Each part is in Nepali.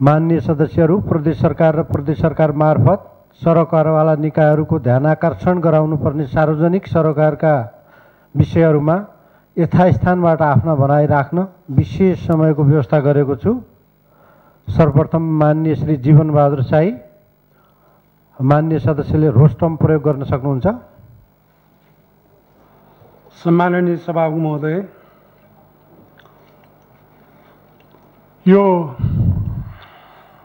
मान्य सदस्यहरू प्रदेश सरकार र प्रदेश सरकार मार्फत सरोकारवाला निकायहरूको ध्यान आकर्षण गराउनुपर्ने सार्वजनिक सरोकारका विषयहरूमा यथास्थानबाट आफ्ना भनाइ राख्न विशेष समयको व्यवस्था गरेको छु। सर्वप्रथम मान्य श्री जीवनबहादुर साई मान्य सदस्यले रोस्टम प्रयोग गर्न सक्नुहुन्छ। सम्माननीय सभामुख महोदय यो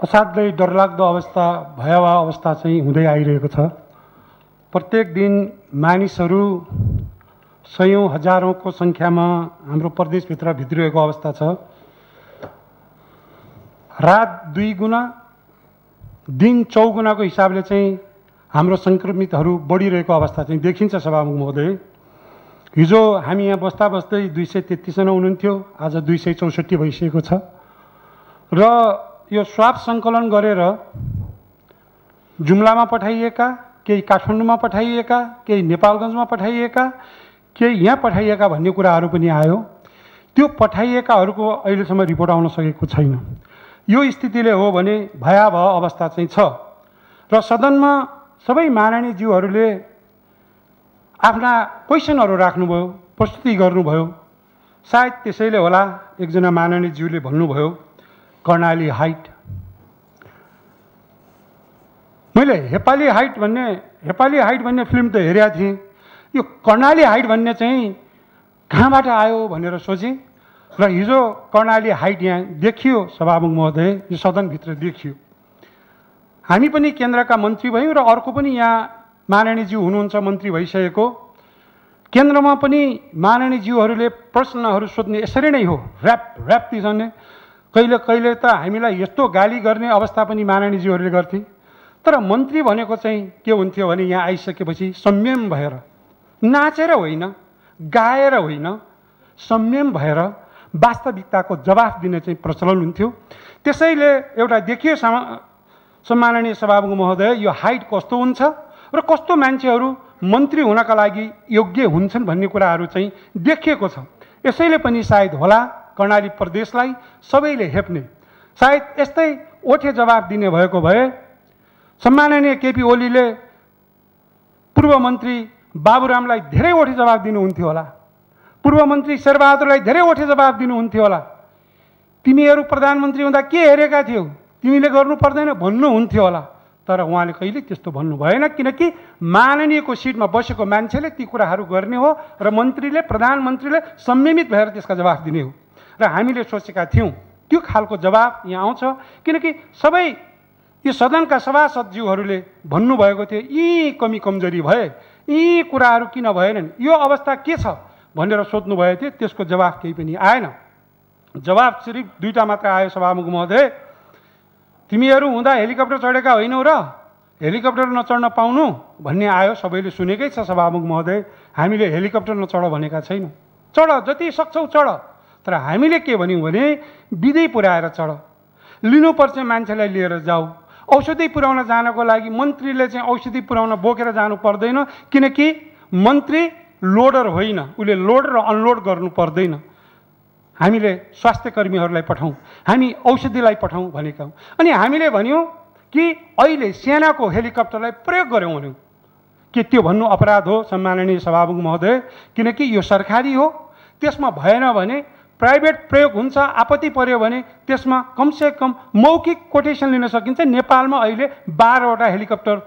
असाध्यै डरलाग्दो अवस्था भयावह अवस्था चाहिँ हुँदै आइरहेको छ। प्रत्येक दिन मानिसहरू सयौँ हजारौँको सङ्ख्यामा हाम्रो प्रदेशभित्र भित्रिएको अवस्था छ। रात दुई गुणा दिन चौगुणाको हिसाबले चाहिँ हाम्रो सङ्क्रमितहरू बढिरहेको अवस्था चाहिँ देखिन्छ सभामुख महोदय। हिजो हामी यहाँ बस्दा बस्दै दुई सय तेत्तिसजना हुनुहुन्थ्यो आज दुई सय चौसठी भइसकेको छ। र यो स्वाप सङ्कलन गरेर जुम्लामा पठाइएका केही काठमाडौँमा पठाइएका केही नेपालगञ्जमा पठाइएका केही यहाँ पठाइएका भन्ने कुराहरू पनि आयो। त्यो पठाइएकाहरूको अहिलेसम्म रिपोर्ट आउन सकेको छैन। यो स्थितिले हो भने भयावह अवस्था चाहिँ छ। र सदनमा सबै माननीय ज्यूहरूले आफ्ना क्वेसनहरू राख्नुभयो प्रस्तुति गर्नुभयो। सायद त्यसैले होला एकजना माननीय ज्यूले भन्नुभयो। कर्णाली हाइट। मैले हेपाली हाइट भन्ने हेपाली हाइट भन्ने फिल्म त हेरेका थिएँ। यो कर्णाली हाइट भन्ने चाहिँ कहाँबाट आयो भनेर सोचेँ र हिजो कर्णाली हाइट यहाँ देखियो सभामुख महोदय यो सदनभित्र देखियो। हामी पनि केन्द्रका मन्त्री भयौँ र अर्को पनि यहाँ माननीयज्यू हुनुहुन्छ मन्त्री भइसकेको। केन्द्रमा पनि माननीयज्यूहरूले प्रश्नहरू सोध्ने यसरी नै हो। ऱ्याप ऱ्याप दिने कहिले कहिले त हामीलाई यस्तो गाली गर्ने अवस्था पनि माननीयज्यूहरूले गर्थे। तर मन्त्री भनेको चाहिँ के हुन्थ्यो भने यहाँ आइसकेपछि संयम भएर नाचेर होइन गाएर होइन संयम भएर वास्तविकताको जवाफ दिने चाहिँ प्रचलन हुन्थ्यो। त्यसैले एउटा देखियो समा सम्माननीय सभामुख महोदय यो हाइट कस्तो हुन्छ र कस्तो मान्छेहरू मन्त्री हुनका लागि योग्य हुन्छन् भन्ने कुराहरू चाहिँ देखिएको छ। यसैले पनि सायद होला कर्णाली प्रदेशलाई सबैले हेप्ने। सायद यस्तै ओठे जवाब दिने भएको भए सम्माननीय केपी ओलीले पूर्व मन्त्री बाबुरामलाई धेरै ओठे जवाब दिनुहुन्थ्यो होला। पूर्व मन्त्री शेरबहादुरलाई धेरै ओठे जवाब दिनुहुन्थ्यो होला। तिमीहरू प्रधानमन्त्री हुँदा के हेरेका थियौ? तिमीले गर्नु पर्दैन भन्नुहुन्थ्यो होला। तर उहाँले कहिले त्यस्तो भन्नु भएन किनकि माननीयको सिटमा बसेको मान्छेले ती कुराहरू गर्ने हो र मन्त्रीले प्रधानमन्त्रीले संयमित भएर त्यसका जवाफ दिने हो। र हामीले सोचेका थियौँ। त्यो खालको जवाब यहाँ आउँछ। किनकि सबै यो सदनका सभासदज्यूहरूले भन्नुभएको थियो यी कमी कमजोरी भए यी कुराहरू किन भएनन्? यो अवस्था के छ? भनेर सोध्नुभएको थियो। त्यसको जवाफ केही पनि आएन। जवाफ सिर्फ दुईवटा मात्र आयो सभामुख महोदय। तिमीहरू हुँदा हेलिकप्टर चढेका होइनौ र हेलिकप्टर नचढ्न पाउनु भन्ने आयो। सबैले सुनेकै छ सभामुख महोदय। हामीले हेलिकप्टर नचढ भनेका छैनौँ। चढ जति सक्छौ चढ। तर हामीले के भन्यौँ भने विधि पुऱ्याएर चढ। लिनुपर्छ मान्छेलाई लिएर जाऊ। औषधि पुर्याउन जानको लागि मन्त्रीले चाहिँ औषधि पुर्याउन बोकेर जानु पर्दैन किनकि मन्त्री लोडर होइन। उसले लोड र अनलोड गर्नु पर्दैन। हामीले स्वास्थ्य कर्मीहरूलाई पठाउँ हामी औषधिलाई पठाउँ भनेका हौँ अनि हामीले भन्यौँ कि अहिले सेनाको हेलिकप्टरलाई प्रयोग गऱ्यौँ भन्यौँ के त्यो भन्नु अपराध हो सम्माननीय सभामुख महोदय किनकि यो सरकारी हो। त्यसमा भएन भने प्राइभेट प्रयोग हुन्छ आपत्ति पर्यो भने त्यसमा कमसेकम मौखिक कोटेसन लिन सकिन्छ। नेपालमा अहिले बाह्रवटा हेलिकप्टर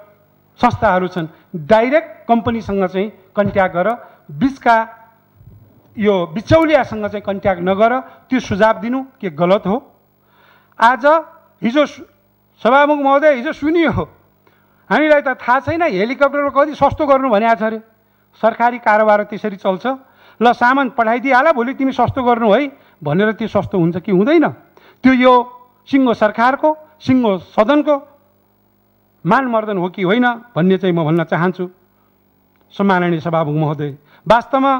संस्थाहरू छन्। डाइरेक्ट कम्पनीसँग चाहिँ कन्ट्याक्ट गर बिचका यो बिचौलियासँग चाहिँ कन्ट्याक्ट नगर त्यो सुझाव दिनु के गलत हो। आज हिजो सभामुख महोदय हिजो सुनियो। हामीलाई त थाहा छैन हेलिकप्टर कति सस्तो गर्नु भनेको छ अरे। सरकारी कारोबार त्यसरी चल्छ। ल सामान पठाइदिइहाल भोलि तिमी सस्तो गर्नु है। भनेर त्यो सस्तो हुन्छ कि हुँदैन? त्यो यो सिङ्गो सरकारको सिङ्गो सदनको मानमर्दन हो कि होइन भन्ने चाहिँ म भन्न चाहन्छु। सम्माननीय सभामुख महोदय वास्तवमा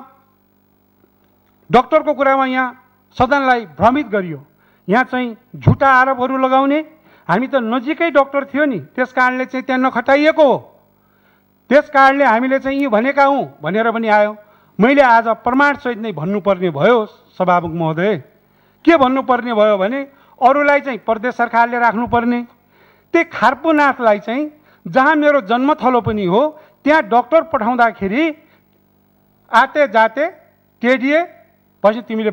डक्टरको कुरामा यहाँ सदनलाई भ्रमित गरियो। यहाँ चाहिँ झुटा आरोपहरू लगाउने। हामी त नजिकै डक्टर थियो नि त्यस कारणले चाहिँ त्यहाँ नखटाइएको हो। त्यस कारणले हामीले चाहिँ यी भनेका हौँ भनेर पनि आयो। मैले आज प्रमाणसहित नै भन्नुपर्ने भयो सभामुख महोदय। के भन्नुपर्ने भयो भने अरूलाई चाहिँ प्रदेश सरकारले राख्नुपर्ने। त्यही खार्पुनाथलाई चाहिँ जहाँ मेरो जन्मथलो पनि हो त्यहाँ डक्टर पठाउँदाखेरि आते जाते टेडिए पछि तिमीले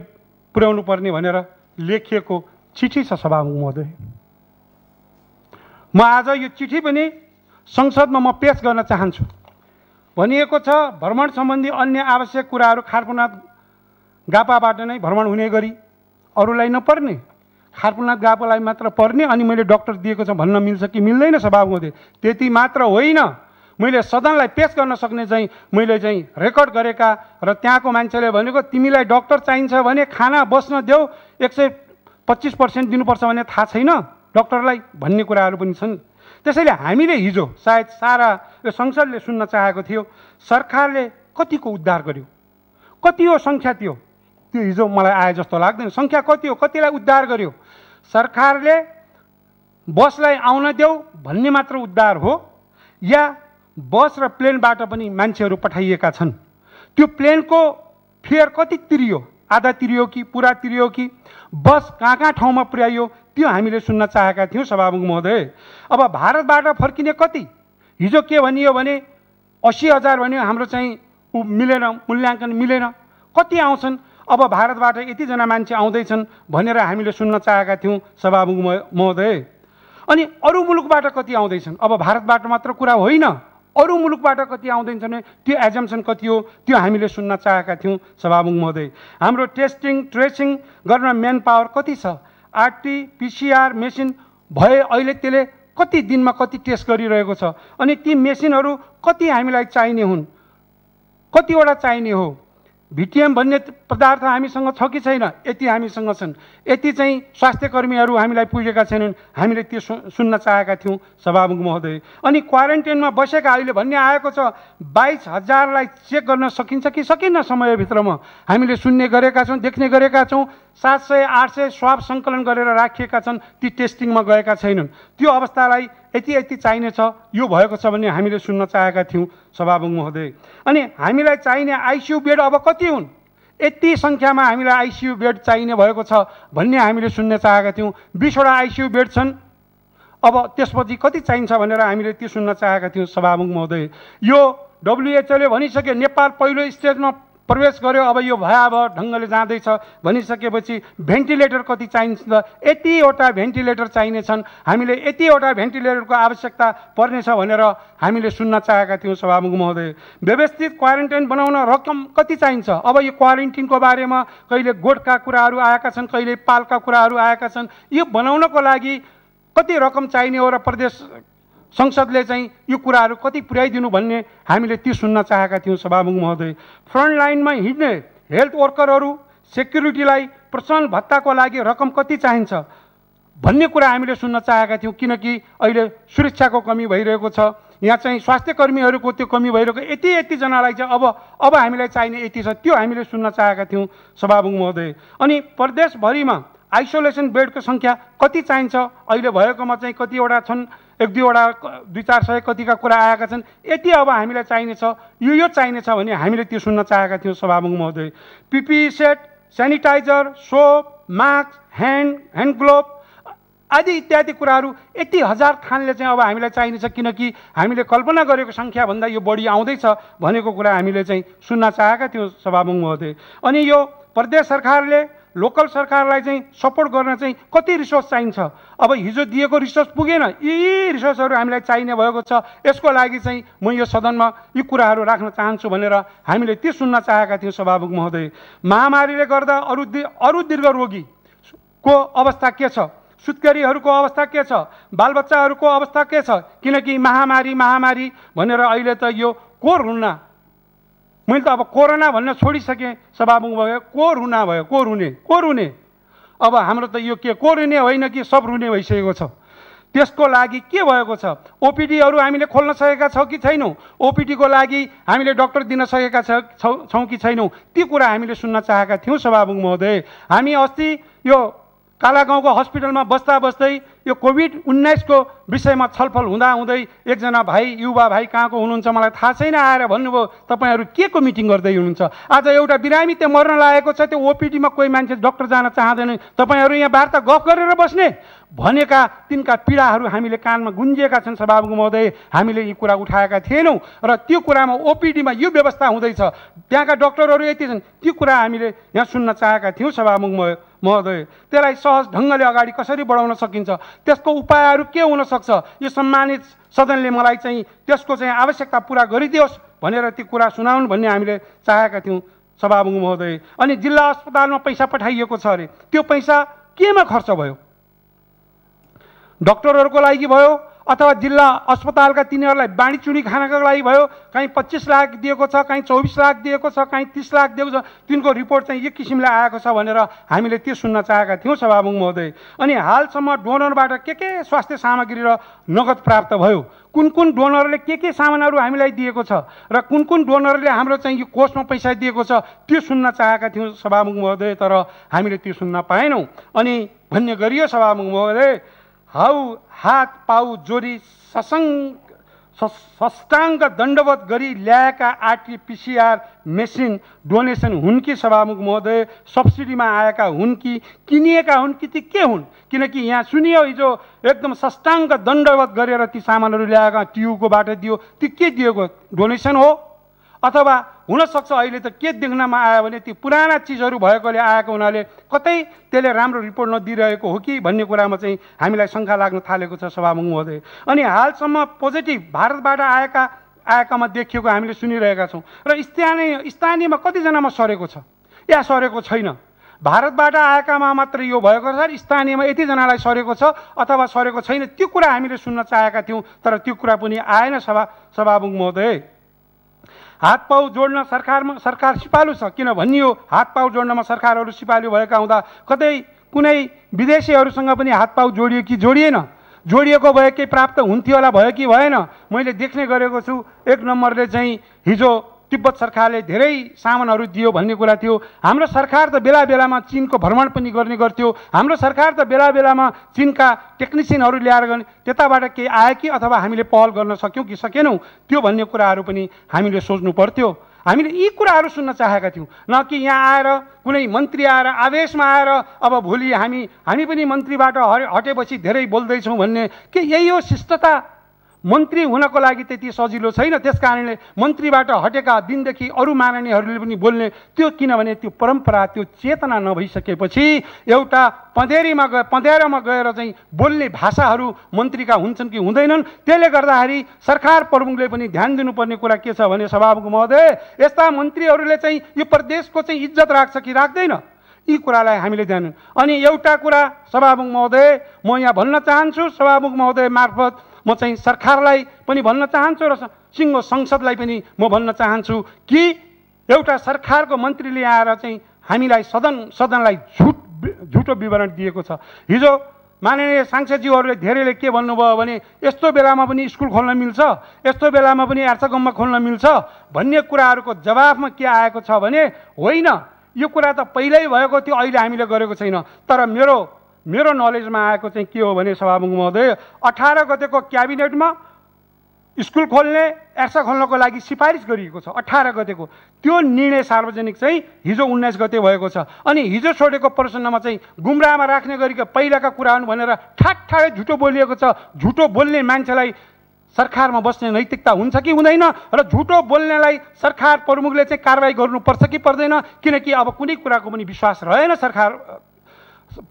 पुर्याउनु पर्ने भनेर लेखिएको चिठी छ सभामुख महोदय। म आज यो चिठी पनि संसदमा म पेस गर्न चाहन्छु। भनिएको छ भ्रमण सम्बन्धी अन्य आवश्यक कुराहरू खारपुनाथ गापाबाट नै भ्रमण हुने गरी अरूलाई नपर्ने खारपुनाथ गापालाई मात्र पर्ने अनि मैले डक्टर दिएको छ भन्न मिल्छ कि मिल्दैन सभामुख महोदय त्यति मात्र होइन। मैले सदनलाई पेस गर्न सक्ने चाहिँ मैले चाहिँ रेकर्ड गरेका र त्यहाँको मान्छेले भनेको तिमीलाई डक्टर चाहिन्छ भने खाना बस्न देऊ एक सय पच्चिस पर्सेन्ट दिनुपर्छ भने थाहा छैन डक्टरलाई भन्ने कुराहरू पनि छन्। त्यसैले हामीले हिजो सायद सारा यो संसदले सुन्न चाहेको थियो सरकारले कतिको उद्धार गर्यो? कति हो सङ्ख्या त्यो त्यो हिजो मलाई आए जस्तो लाग्दैन। सङ्ख्या कति हो? कतिलाई उद्धार गर्यो? सरकारले बसलाई आउन देऊ भन्ने मात्र उद्धार हो या बस र प्लेनबाट पनि मान्छेहरू पठाइएका छन्? त्यो प्लेनको फेयर कति तिरियो? आधा तिरियो कि पुरा तिरियो कि बस कहाँ कहाँ ठाउँमा पुर्याइयो? त्यो हामीले सुन्न चाहेका थियौँ सभामुख महोदय। अब भारतबाट फर्किने कति? हिजो के भनियो भने असी हजार भन्यो हाम्रो चाहिँ ऊ मिलेन मूल्याङ्कन मिलेन। कति आउँछन्? अब भारतबाट यतिजना मान्छे आउँदैछन् भनेर हामीले सुन्न चाहेका थियौँ सभामुख महोदय। अनि अरू मुलुकबाट कति आउँदैछन्? अब भारतबाट मात्र कुरा होइन। अरू मुलुकबाट कति आउँदैछ भने त्यो एजम्सन कति हो? त्यो हामीले सुन्न चाहेका थियौँ सभामुख महोदय। हाम्रो टेस्टिङ ट्रेसिङ गर्न मेन पावर कति छ? आरटी पिसिआर मेसिन भए अहिले त्यसले कति दिनमा कति टेस्ट गरिरहेको छ? अनि ती मेसिनहरू कति हामीलाई चाहिने हुन्? कतिवटा चाहिने हो? भिटिएम भन्ने पदार्थ हामीसँग छ कि छैन? यति हामीसँग छन्। यति चाहिँ स्वास्थ्य कर्मीहरू हामीलाई पुगेका छैनन्। हामीले त्यो सुन्न चाहेका थियौँ सभामुख महोदय। अनि क्वारेन्टाइनमा बसेका अहिले भन्ने आएको छ बाइस हजारलाई चेक गर्न सकिन्छ कि सकिन्न समयभित्रमा हामीले सुन्ने गरेका छौँ देख्ने गरेका छौँ सात सय आठ सय स्वाब सङ्कलन गरेर राखिएका छन् ती टेस्टिङमा गएका छैनन्। त्यो अवस्थालाई यति यति चाहिने छ यो भएको छ भने हामीले सुन्न चाहेका थियौँ सभामुख महोदय। अनि हामीलाई चाहिने आइसियु बेड अब कति हुन्? यति सङ्ख्यामा हामीलाई आइसियु बेड चाहिने भएको छ भन्ने हामीले सुन्न चाहेका थियौँ। बिसवटा आइसियु बेड छन्। अब त्यसपछि कति चाहिन्छ भनेर हामीले त्यो सुन्न चाहेका थियौँ सभामुख महोदय। यो डब्लुएचओले भनिसक्यो नेपाल पहिलो स्टेजमा प्रवेश गर्यो अब यो भयावह ढङ्गले जाँदैछ। भनिसकेपछि भेन्टिलेटर कति चाहिन्छ? यतिवटा भेन्टिलेटर चाहिनेछन्। हामीले यतिवटा भेन्टिलेटरको आवश्यकता पर्नेछ भनेर हामीले सुन्न चाहेका थियौँ सभामुख महोदय। व्यवस्थित क्वारेन्टाइन बनाउन रकम कति चाहिन्छ? अब यो क्वारेन्टिनको बारेमा कहिले गोठका कुराहरू आएका छन् कहिले पालका कुराहरू आएका छन् यो बनाउनको लागि कति रकम चाहिने हो र प्रदेश संसदले चाहिँ यो कुराहरू कति पुर्याइदिनु भन्ने हामीले ती सुन्न चाहेका थियौँ सभामुख महोदय। फ्रन्ट लाइनमा हिँड्ने हेल्थ वर्करहरू सेक्युरिटीलाई प्रोत्साहन भत्ताको लागि रकम कति चाहिन्छ भन्ने कुरा हामीले सुन्न चाहेका थियौँ किनकि अहिले सुरक्षाको कमी भइरहेको छ। यहाँ चाहिँ स्वास्थ्य कर्मीहरूको त्यो कमी भइरहेको यति यतिजनालाई चाहिँ अब अब हामीलाई चाहिने यति छ त्यो हामीले सुन्न चाहेका थियौँ सभामुख महोदय। अनि प्रदेशभरिमा आइसोलेसन बेडको सङ्ख्या कति चाहिन्छ? अहिले भएकोमा चाहिँ कतिवटा छन्? एक दुईवटा दुई चार सय कतिका कुरा आएका छन्। यति अब हामीलाई चाहिनेछ यो यो चाहिनेछ भने हामीले त्यो सुन्न चाहेका थियौँ सभामुख महोदय। PPE set sanitizer soap mask hand hand glove आदि इत्यादि कुराहरू यति हजार खानले चाहिँ अब हामीलाई चाहिनेछ किनकि हामीले कल्पना गरेको सङ्ख्याभन्दा यो बढी आउँदैछ भनेको कुरा हामीले चाहिँ सुन्न चाहेका थियौँ सभामुख महोदय। अनि यो प्रदेश सरकारले लोकल सरकारलाई चाहिँ सपोर्ट गर्न चाहिँ कति रिसोर्स चाहिन्छ? अब हिजो दिएको रिसोर्स पुगेन यी रिसोर्सहरू हामीलाई चाहिने भएको छ। यसको लागि चाहिँ म यो सदनमा यी कुराहरू राख्न चाहन्छु भनेर हामीले त्यो सुन्न चाहेका थियौँ सभामुख महोदय। महामारीले गर्दा अरू अरू दीर्घ रोगीको अवस्था के छ? सुत्केरीहरूको अवस्था के छ? बालबच्चाहरूको अवस्था के छ? किनकि महामारी महामारी भनेर अहिले त यो कोर हुन्न मैले त अब कोरोना भन्न छोडिसकेँ। सभामुख भयो को रुना भयो को रुने को रुने अब हाम्रो त यो के को रुने होइन कि सब रुने भइसकेको छ। त्यसको लागि के भएको छ? ओपिडीहरू हामीले खोल्न सकेका छौँ कि छैनौँ? ओपिडीको लागि हामीले डक्टर दिन सकेका छ कि छैनौँ? ती कुरा हामीले सुन्न चाहेका थियौँ सभामुख महोदय। हामी अस्ति यो कालागाउँको हस्पिटलमा बस्दा बस्दै यो कोभिड उन्नाइसको विषयमा छलफल हुँदाहुँदै एकजना भाइ युवा भाइ कहाँको हुनुहुन्छ मलाई थाहा छैन आएर भन्नुभयो तपाईँहरू के को मिटिङ गर्दै हुनुहुन्छ? आज एउटा बिरामी त्यहाँ मर्न लागेको छ त्यो ओपिडीमा कोही मान्छे डक्टर जान चाहँदैन। तपाईँहरू यहाँ वार्ता गफ गरेर बस्ने। भनेका तिनका पीडाहरू हामीले कानमा गुन्जिएका छन् सभामुख महोदय हामीले यी कुरा उठाएका थिएनौँ र त्यो कुरामा ओपिडीमा यो व्यवस्था हुँदैछ। त्यहाँका डक्टरहरू यति छन् त्यो कुरा हामीले यहाँ सुन्न चाहेका थियौँ सभामुख महोदय। त्यसलाई सहज ढङ्गले अगाडि कसरी बढाउन सकिन्छ त्यसको उपायहरू के हुनसक्छ यो सम्मानित सदनले मलाई चाहिँ त्यसको चाहिँ आवश्यकता पुरा गरिदियोस् भनेर त्यो कुरा सुनाउन् भन्ने हामीले चाहेका थियौँ सभामुख महोदय। अनि जिल्ला अस्पतालमा पैसा पठाइएको छ अरे त्यो पैसा केमा खर्च भयो? डक्टरहरूको लागि भयो अथवा जिल्ला अस्पतालका तिनीहरूलाई बाँडीचुँडी खानको लागि भयो काहीँ पच्चिस लाख दिएको छ काहीँ चौबिस लाख दिएको छ काहीँ तिस लाख दिएको छ तिनको रिपोर्ट चाहिँ यो किसिमले आएको छ भनेर हामीले त्यो सुन्न चाहेका थियौँ सभामुख महोदय। अनि हालसम्म डोनरबाट के के स्वास्थ्य सामग्री र नगद प्राप्त भयो? कुन कुन डोनरले के के सामानहरू हामीलाई दिएको छ? र कुन कुन डोनरले हाम्रो चाहिँ यो कोषमा पैसा दिएको छ त्यो सुन्न चाहेका थियौँ सभामुख महोदय तर हामीले त्यो सुन्न पाएनौँ। अनि भन्ने गरियो सभामुख महोदय हाउ हात पाउ जोडी ससङ्ग सष्टाङ्ग दण्डवत गरी ल्याएका आरटिपिसिआर मेसिन डोनेसन हुन् कि सभामुख महोदय? सब्सिडीमा आएका हुन् कि किनिएका हुन् कि ती के हुन्? किनकि यहाँ सुनियो हिजो एकदम सष्टाङ्ग दण्डवत गरेर ती सामानहरू ल्याएका टियुको बाटो दियो। ती के दिएको? डोनेसन हो? अथवा हुनसक्छ अहिले त के देख्नमा आयो भने ती पुराना चिजहरू भएकोले आएको हुनाले कतै त्यसले राम्रो रिपोर्ट नदिइरहेको हो कि भन्ने कुरामा चाहिँ हामीलाई शङ्का लाग्न थालेको छ सभामुख महोदय। अनि हालसम्म पोजिटिभ भारतबाट आएका आएकामा देखिएको हामीले सुनिरहेका छौँ र स्थानीय स्थानीयमा कतिजनामा सरेको छ? या सरेको छैन? भारतबाट आएकामा मात्र यो भएको छ स्थानीयमा यतिजनालाई सरेको छ अथवा सरेको छैन? त्यो कुरा हामीले सुन्न चाहेका थियौँ तर त्यो कुरा पनि आएन सभा सभामुख महोदय। हात पाउ जोड्न सरकारमा सरकार सिपालु छ। किन भनियो हात पाउ जोड्नमा सरकारहरू सिपालु भएका हुँदा कतै कुनै विदेशीहरूसँग पनि हात पाउ जोडियो कि जोडिएन? जोडिएको भए केही प्राप्त हुन्थ्यो होला भयो कि भएन? मैले देख्ने गरेको छु एक नम्बरले चाहिँ हिजो तिब्बत सरकारले धेरै सामानहरू दियो भन्ने कुरा थियो। हाम्रो सरकार त बेला बेलामा चिनको भ्रमण पनि गर्ने गर्थ्यो। हाम्रो सरकार त बेला बेलामा चिनका टेक्निसियनहरू ल्याएर गर्ने त्यताबाट केही आयो कि अथवा हामीले पहल गर्न सक्यौँ कि सकेनौँ त्यो भन्ने कुराहरू पनि हामीले सोच्नु पर्थ्यो। हामीले यी कुराहरू सुन्न चाहेका थियौँ। न कि यहाँ आएर कुनै मन्त्री आएर आवेशमा आएर अब भोलि हामी हामी पनि मन्त्रीबाट हटेपछि धेरै बोल्दैछौँ भन्ने। के यही हो शिष्टता? मन्त्री हुनको लागि त्यति सजिलो छैन। त्यस कारणले मन्त्रीबाट हटेका दिनदेखि अरू माननीयहरूले पनि बोल्ने त्यो किनभने त्यो परम्परा त्यो चेतना नभइसकेपछि एउटा पँधेरीमा गए पँधेरामा गएर चाहिँ बोल्ने भाषाहरू मन्त्रीका हुन्छन् कि हुँदैनन्। त्यसले गर्दाखेरि सरकार प्रमुखले पनि ध्यान दिनुपर्ने कुरा के छ भने सभामुख महोदय यस्ता मन्त्रीहरूले चाहिँ यो प्रदेशको चाहिँ इज्जत राख्छ कि राख्दैन? यी कुरालाई हामीले ध्यान अनि एउटा कुरा सभामुख महोदय म यहाँ भन्न चाहन्छु सभामुख महोदय मार्फत म चाहिँ सरकारलाई पनि भन्न चाहन्छु र सिङ्गो संसदलाई पनि म भन्न चाहन्छु कि एउटा सरकारको मन्त्रीले आएर चाहिँ हामीलाई सदन सदनलाई झुट झुटो विवरण दिएको छ। हिजो माननीय सांसदज्यूहरूले धेरैले के भन्नुभयो भने यस्तो बेलामा पनि स्कुल खोल्न मिल्छ यस्तो बेलामा पनि एर्चागममा खोल्न मिल्छ भन्ने कुराहरूको जवाफमा के आएको छ भने होइन यो कुरा त पहिल्यै भएको थियो अहिले हामीले गरेको छैन। तर मेरो मेरो नलेजमा आएको चाहिँ के हो भने सभामुख महोदय अठार गतेको क्याबिनेटमा स्कुल खोल्ने एर्सा खोल्नको लागि सिफारिस गरिएको छ अठार गतेको। त्यो निर्णय सार्वजनिक चाहिँ हिजो उन्नाइस गते भएको छ। अनि हिजो छोडेको प्रसन्नमा चाहिँ गुमराहमा राख्ने गरेको पहिलाका कुराहरू भनेर ठाडै झुटो बोलिएको छ। झुटो बोल्ने मान्छेलाई सरकारमा बस्ने नैतिकता हुन्छ कि हुँदैन? र झुटो बोल्नेलाई सरकार प्रमुखले चाहिँ कारवाही गर्नुपर्छ कि पर्दैन? किनकि अब कुनै कुराको पनि विश्वास रहेन सरकार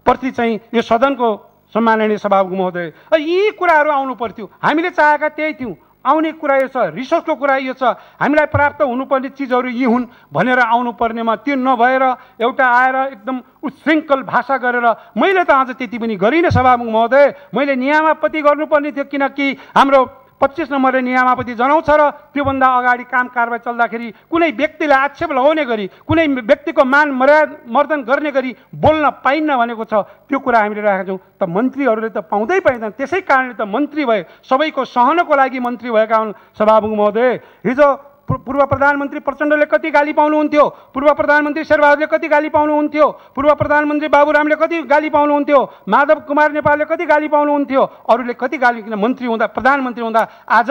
प्रति चाहिँ यो सदनको सम्माननीय सभामुख महोदय यी कुराहरू आउनु पर्थ्यो। हामीले चाहेका त्यही थियौँ। आउने कुरा यो छ रिसोर्सको कुरा यो छ। हामीलाई प्राप्त हुनुपर्ने चिजहरू यी हुन् भनेर आउनुपर्नेमा त्यो नभएर एउटा आएर एकदम उच्छृङ्खल भाषा गरेर मैले त आज त्यति पनि गरिनँ सभामुख महोदय। मैले नियामापति गर्नुपर्ने थियो किनकि हाम्रो पच्चिस नम्बरले नियमावती जनाउँछ र त्योभन्दा अगाडि काम कारवाही चल्दाखेरि कुनै व्यक्तिलाई आक्षेप लगाउने गरी कुनै व्यक्तिको मान मर्यादा मर्दन गर्ने गरी बोल्न पाइन्न भनेको छ त्यो कुरा हामीले राखेका छौँ। त मन्त्रीहरूले त पाउँदै पाइँदैन। त्यसै कारणले त मन्त्री भए सबैको सहनको लागि मन्त्री भएका हुन् सभामुख महोदय। हिजो पूर्व प्रधानमन्त्री प्रचण्डले कति गाली पाउनुहुन्थ्यो? पूर्व प्रधानमन्त्री शेरबहादुरले कति गाली पाउनुहुन्थ्यो? पूर्व प्रधानमन्त्री बाबुरामले कति गाली पाउनुहुन्थ्यो? माधव कुमार नेपालले कति गाली पाउनुहुन्थ्यो? अरूले कति गाली किन मन्त्री हुँदा प्रधानमन्त्री हुँदा आज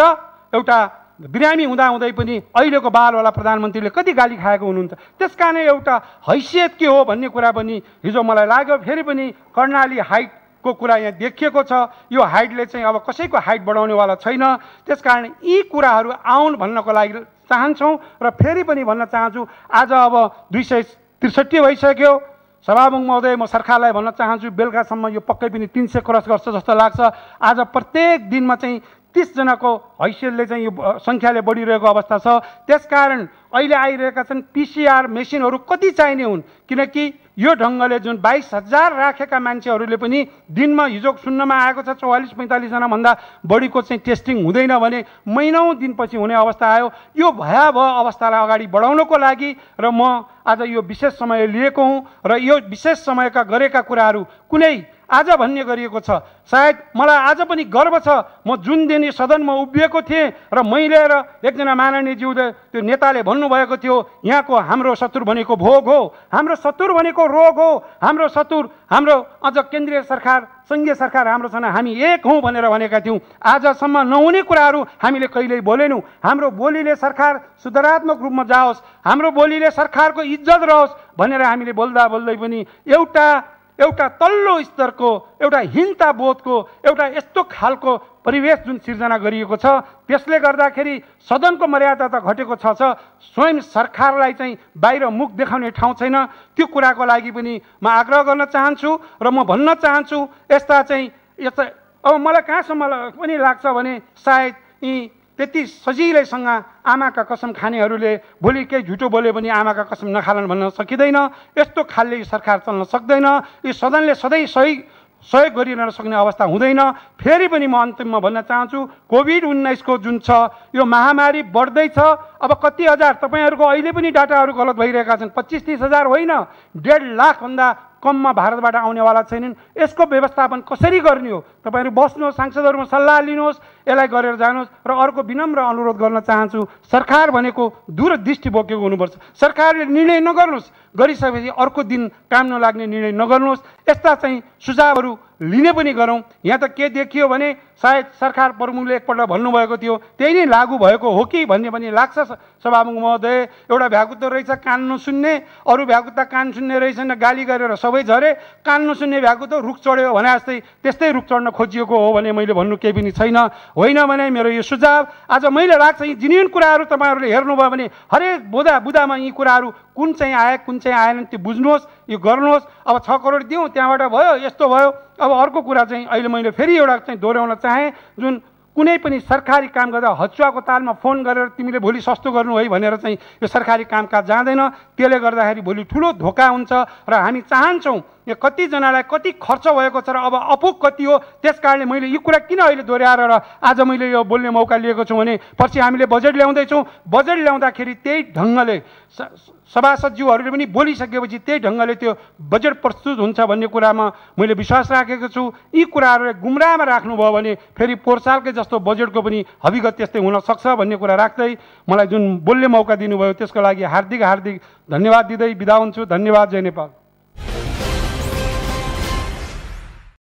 एउटा बिरामी हुँदा हुँदै पनि अहिलेको बालवाला प्रधानमन्त्रीले कति गाली खाएको हुनुहुन्छ? त्यस कारण एउटा हैसियत के हो भन्ने कुरा पनि हिजो मलाई लाग्यो। फेरि पनि कर्णाली हाइटको कुरा यहाँ देखिएको छ। यो हाइटले चाहिँ अब कसैको हाइट बढाउनेवाला छैन। त्यस कारण यी कुराहरू आउन् भन्नको लागि चाहन्छौँ र फेरि पनि भन्न चाहन्छु आज अब दुई सय त्रिसठी भइसक्यो। सभामुख महोदय म सरकारलाई भन्न चाहन्छु बेलुकासम्म यो पक्कै पनि तिन सय क्रस गर्छ जस्तो लाग्छ। आज प्रत्येक दिनमा चाहिँ तिसजनाको हैसियतले चाहिँ यो सङ्ख्याले बढिरहेको अवस्था छ। त्यसकारण अहिले आइरहेका छन् पिसिआर मेसिनहरू कति चाहिने हुन्? किनकि यो ढङ्गले जुन बाइस हजार राखेका मान्छेहरूले पनि दिनमा हिजो सुन्नमा आएको छ चौवालिस पैँतालिसजनाभन्दा बढीको चाहिँ टेस्टिङ हुँदैन भने महिनौँ दिनपछि हुने अवस्था आयो। यो भयावह अवस्थालाई अगाडि बढाउनको लागि र म आज यो विशेष समय लिएको हुँ र यो विशेष समयका गरेका कुराहरू कुनै आज भन्ने गरिएको छ। सायद मलाई आज पनि गर्व छ। म जुन दिन सदनमा उभिएको थिएँ र मैले र एकजना माननीय ज्यू त्यो नेताले भन्नुभएको थियो यहाँको हाम्रो शत्रु भनेको भोग हो हाम्रो शत्रु भनेको रोग हो हाम्रो शत्रु हाम्रो अझ केन्द्रीय सरकार सङ्घीय सरकार हाम्रो छन् हामी एक हौँ भनेर भनेका थियौँ। आजसम्म नहुने कुराहरू हामीले कहिल्यै बोलेनौँ। हाम्रो बोलीले सरकार सुधारात्मक रूपमा जाओस् हाम्रो बोलीले सरकारको इज्जत रहोस् भनेर हामीले बोल्दा बोल्दै पनि एउटा एउटा तल्लो स्तरको एउटा हिंता बोधको एउटा यस्तो खालको परिवेश जुन सिर्जना गरिएको छ त्यसले गर्दाखेरि सदनको मर्यादा त घटेको छ स्वयं सरकारलाई चाहिँ बाहिर मुख देखाउने ठाउँ छैन। त्यो कुराको लागि पनि म आग्रह गर्न चाहन्छु र म भन्न चाहन्छु यस्ता चाहिँ यस्ता अब मलाई कहाँसम्म पनि लाग्छ भने सायद यी त्यति सजिलैसँग आमाका कसम खानेहरूले भोलि केही झुटो बोल्यो भने आमाका कसम नखालान् भन्न सकिँदैन। यस्तो खालले सरकार चल्न सक्दैन। यो सदनले सधैँ सही सहयोग गरिरहन सक्ने अवस्था हुँदैन। फेरि पनि म अन्तिममा भन्न चाहन्छु कोभिड उन्नाइसको जुन छ यो महामारी बढ्दैछ। अब कति हजार तपाईँहरूको अहिले पनि डाटाहरू गलत भइरहेका छन्। पच्चिस तिस हजार होइन। डेढ लाखभन्दा कममा भारतबाट आउनेवाला छैनन्। यसको व्यवस्थापन कसरी गर्ने हो? तपाईँहरू बस्नुहोस् सांसदहरूमा सल्लाह लिनुहोस् यसलाई गरेर जानुहोस् र अर्को विनम्र अनुरोध गर्न चाहन्छु सरकार भनेको दूरदृष्टि बोकेको हुनुपर्छ। सरकारले निर्णय नगर्नुहोस्। गरिसकेपछि अर्को दिन काम नलाग्ने निर्णय नगर्नुहोस्। यस्ता चाहिँ सुझावहरू लिने पनि गरौँ। यहाँ त के देखियो भने सायद सरकार प्रमुखले एकपल्ट भन्नुभएको थियो त्यही नै लागू भएको हो कि भन्ने पनि लाग्छ सभामुख महोदय। एउटा भ्याकुतो रहेछ कान नसुन्ने। अरू भ्याकुता कान सुन्ने रहेछन् गाली गरेर सबै झरे। कान नसुन्ने भ्याकुतो रुख चढ्यो भने जस्तै त्यस्तै रुख चढ्न खोजिएको हो भने मैले भन्नु केही पनि छैन। होइन भने मेरो यो सुझाव। आज मैले लाग्छ यी जिनियन कुराहरू तपाईँहरूले हेर्नुभयो भने हरेक बुधा बुधामा यी कुराहरू कुन चाहिँ आए कुन चाहिँ आएनन् त्यो बुझ्नुहोस् यो गर्नुहोस्। अब छ करोड दिउँ त्यहाँबाट भयो यस्तो भयो। अब अर्को कुरा चाहिँ अहिले मैले फेरि एउटा चाहिँ दोहोऱ्याउन चाहेँ जुन कुनै पनि सरकारी काम गर्दा हचुवाको तालमा फोन गरेर तिमीले भोलि सस्तो गर्नु है भनेर चाहिँ यो सरकारी कामकाज जाँदैन। त्यसले गर्दाखेरि भोलि ठुलो धोका हुन्छ र हामी चाहन्छौँ यो कतिजनालाई कति खर्च भएको छ र अब अपुग कति हो त्यस कारणले मैले यो कुरा किन अहिले दोहोऱ्याएर र आज मैले यो बोल्ने मौका लिएको छु भने पछि हामीले बजेट ल्याउँदैछौँ। बजेट ल्याउँदाखेरि त्यही ढङ्गले सभासदज्यूहरूले पनि बोलिसकेपछि त्यही ढङ्गले त्यो बजेट प्रस्तुत हुन्छ भन्ने कुरामा मैले विश्वास राखेको छु। यी कुराहरूलाई गुमराहमा राख्नुभयो भने फेरि पोहोर सालकै जस्तो बजेटको पनि हविगत त्यस्तै हुनसक्छ भन्ने कुरा राख्दै मलाई जुन बोल्ने मौका दिनुभयो त्यसको लागि हार्दिक हार्दिक धन्यवाद दिँदै बिदा हुन्छु। धन्यवाद जय नेपाल।